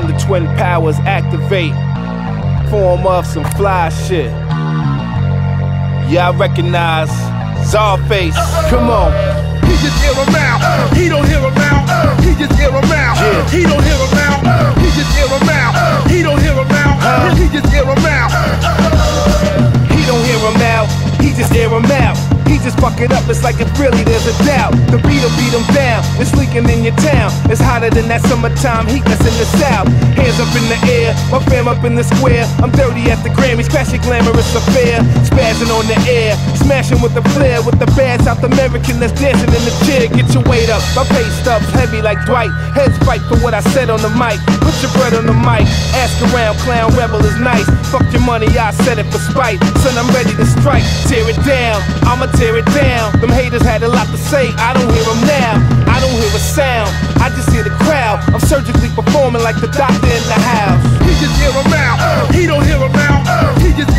the twin powers activate. Form of some fly shit. Yeah, I recognize Czarface. Come on. He just hear him out. He don't hear him out. He just hear him out. Yeah. He don't hear him out. He just hear him out. He don't hear him out. He just hear him out. He don't hear him out, he just air him out. Just fuck it up, it's like if really there's a doubt. The beat'll beat him down, it's leaking in your town. It's hotter than that summertime heat that's in the south. Hands up in the air, my fam up in the square. I'm dirty at the Grammys, crashing glamorous affair. Spazzing on the air, smashing with the flair. With the bad South American that's dancing in the chair. Get your weight up, my pay stubs heavy like Dwight. Heads fight for what I said on the mic. Put your bread on the mic, ask around, clown rebel is nice. Fuck your money, I said it for spite. Son, I'm ready to strike, tear it down. I'ma tear it down. Them haters had a lot to say, I don't hear them now. I don't hear a sound, I just hear the crowd. I'm surgically performing like the doctor in the house. He just hear him out. He don't hear him out. He just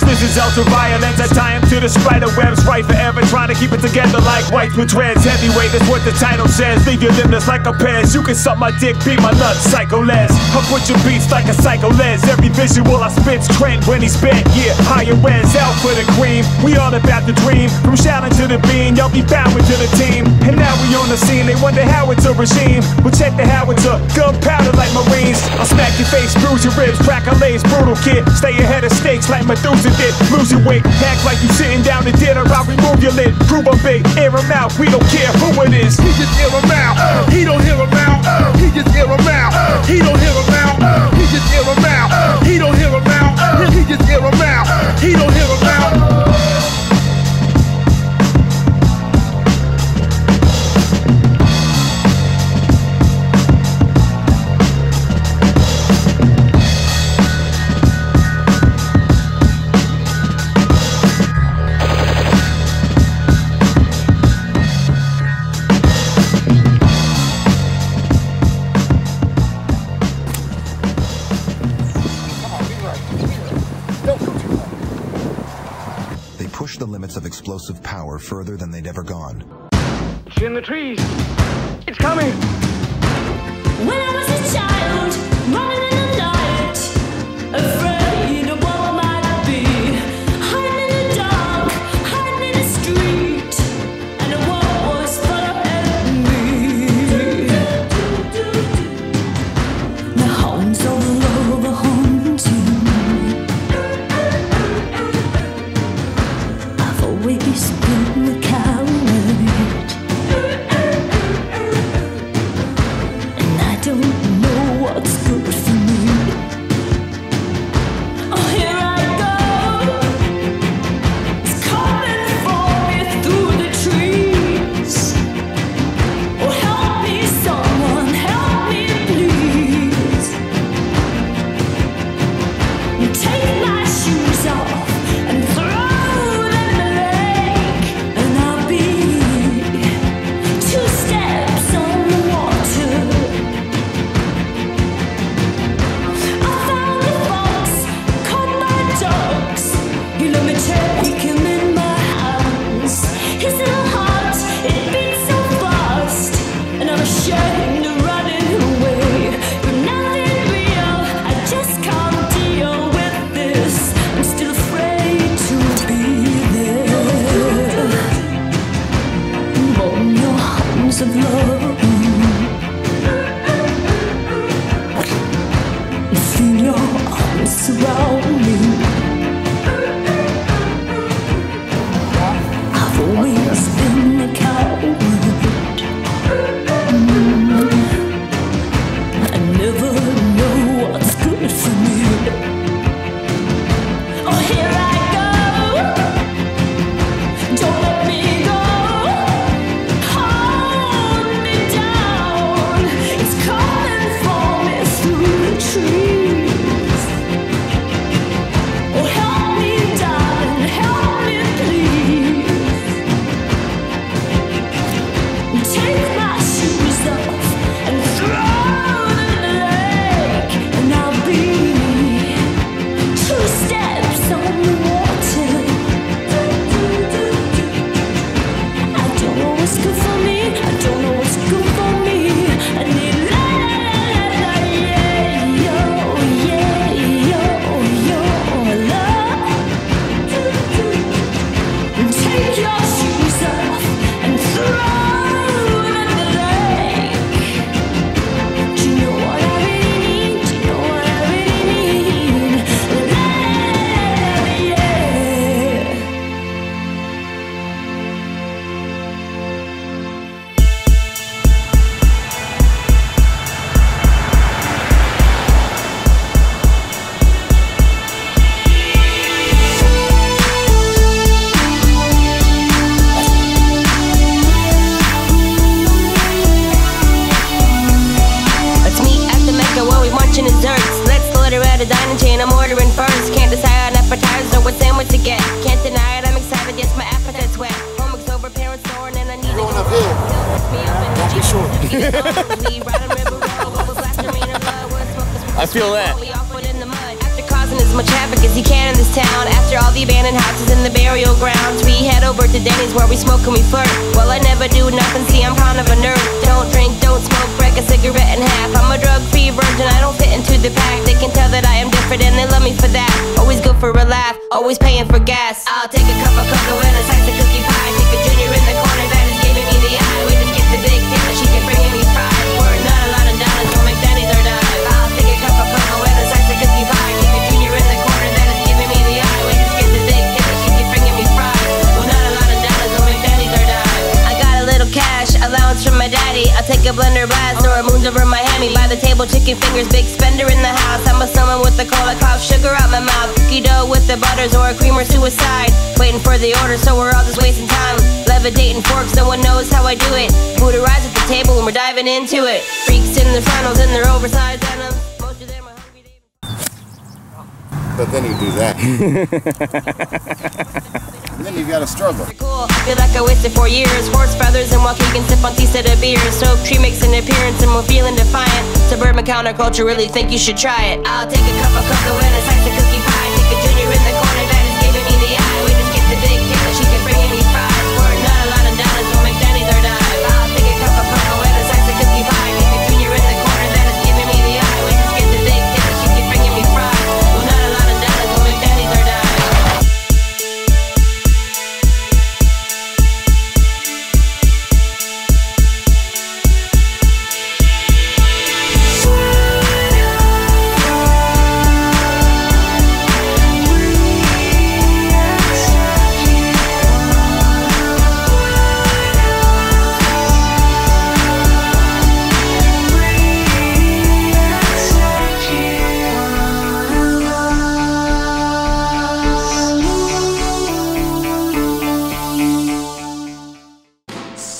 This is ultra violence, I tie him to the spider webs. Right forever, trying to keep it together like whites with dreads. Heavyweight, that's what the title says. Leave your limbless like a pez. You can suck my dick, be my nuts, Psycho Les. I put your beats like a Psycho Les. Every visual I spit's trend when he's bent. Yeah, higher ends, out for the cream. We all about the dream. From shouting to the beam, y'all be bowing to the team. And now we on the scene, they wonder how it's a regime. Well, check the howitzer, gunpowder like Marines. I'll smack your face, bruise your ribs, crack a lace, brutal kid. Stay ahead of stakes like Medusa did. Lose your weight, act like you sitting down to dinner. I'll remove your lid, prove I'm big, air him out. We don't care who it is. He just hear him out. He don't hear him out. He just hear him out. He don't hear him out. Explosive power further than they'd ever gone. It's in the trees. It's coming. When I was a child, running in the night, Don't be sure. I feel that. Causing as much havoc as he can in this town, after all the abandoned houses and the burial grounds, we head over to Denny's where we smoke and we flirt. Well, I never do nothing, see, I'm kind of a nerd. Don't drink, don't smoke, break a cigarette in half. I'm a drug-free virgin, I don't fit into the pack. They can tell that I am different and they love me for that. Always good for a laugh, always paying for gas. I'll take a cup of cocoa and a slice of cookie pie. Daddy. A blender blast or a Moons Over My Hammy. By the table, chicken fingers, big spender in the house. I'm a someone with the cola cough, sugar out my mouth. Cookie dough with the butters or a creamer suicide. Waiting for the order, so we're all just wasting time. Levitating forks, no one knows how I do it. Food arrives at the table when we're diving into it. Freaks in the flannels and their oversized denims. Most of them are hungry. they- But then you do that. then you've gotta struggle. Cool. Feel like I wasted four years. Horse feathers and sip on Tista de beer. Soap tree makes an appearance and we're feeling defiant. Suburban counterculture, really think you should try it. I'll take a cup of cocoa and a slice of cookie pie. Take a junior in the corner that is giving me the eye.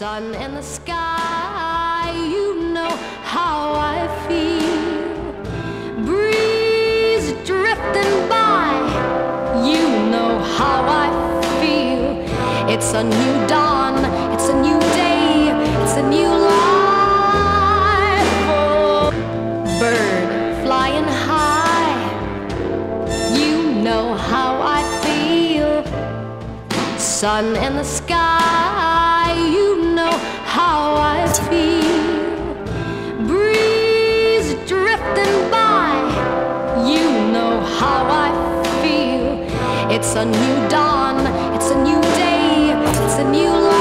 Sun in the sky, you know how I feel. Breeze drifting by, you know how I feel. It's a new dawn, it's a new day, it's a new life. Oh, bird flying high, you know how I feel. Sun in the sky, feel. Breeze drifting by, you know how I feel. It's a new dawn, it's a new day, it's a new life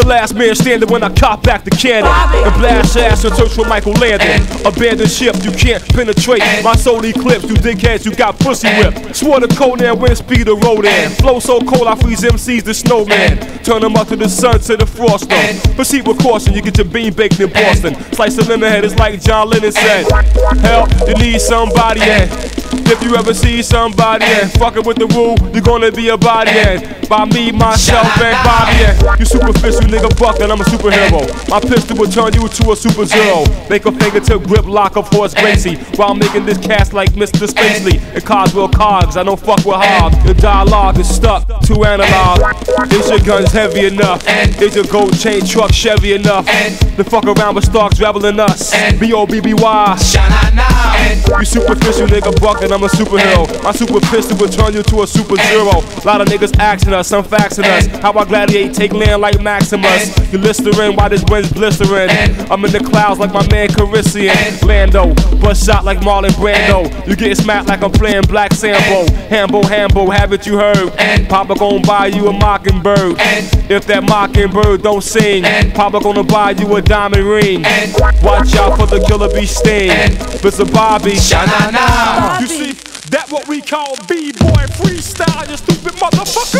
the last man standing when I cop back the cannon and blast ass in search for Michael Landon? Abandoned ship, you can't penetrate. My soul eclipse, you dickheads, you got pussy whipped. Swore to Conan, wind speed the road in. Flow so cold, I freeze MCs the snowman. Turn them up to the sun, to the frost though. Proceed with caution, you get your bean baked in Boston. Slice of lemon head is like John Lennon said. Help, you need somebody and if you ever see somebody and fucking with the rule, you're gonna be a body and by me, myself, and Bobby and you superficial nigga and I'm a superhero. My pistol will turn you to a super zero. Make a fingertip grip lock of Royce Gracie while making this cast like Mr. Spacely and Cogswell Cogs. I don't fuck with hogs. Your dialogue is stuck to analog. Is your guns heavy enough? Is your gold chain truck Chevy enough? To fuck around with Starks reveling us. B O B B Y. You superficial nigga buck and I'm a superhero. My super pistol will turn you to a super zero. A Lot of niggas asking us, some faxing us. How I gladiate, take land like Maximus. You listening while this wind's blistering. I'm in the clouds like my man Calrissian. Lando, bust shot like Marlon Brando. You getting smacked like I'm playing Black Sambo. Hambo, Hambo, haven't you heard? Papa gon' buy you a mockingbird. If that mockingbird don't sing, Papa gonna buy you a diamond ring. Watch out for the killer bee sting. Mr. Bobby, you see, that what we call B-boy freestyle, you stupid motherfucker.